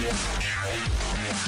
Yeah. Yeah.